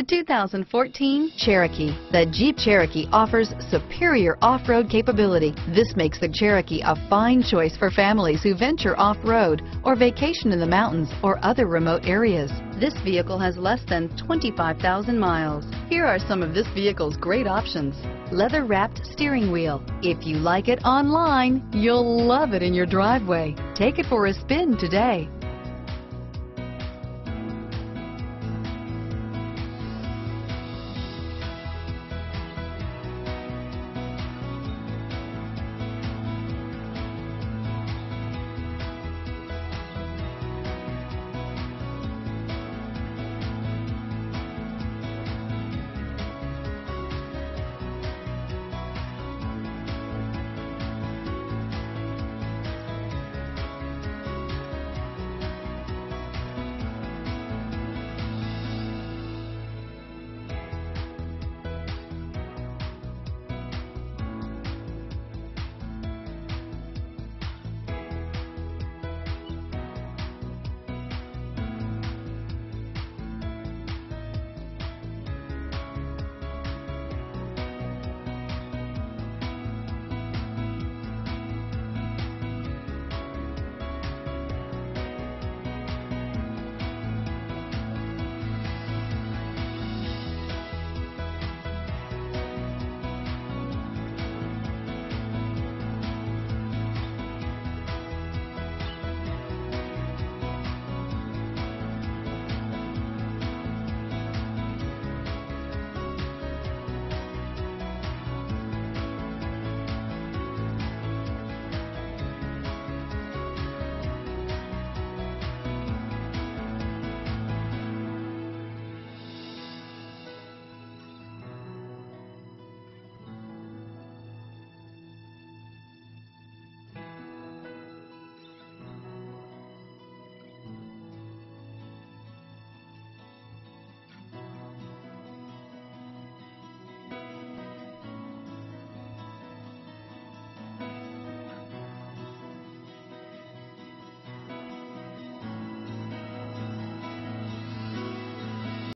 The 2014 Cherokee. The Jeep Cherokee offers superior off-road capability. This makes the Cherokee a fine choice for families who venture off-road or vacation in the mountains or other remote areas. This vehicle has less than 25,000 miles. Here are some of this vehicle's great options. Leather-wrapped steering wheel. If you like it online, you'll love it in your driveway. Take it for a spin today.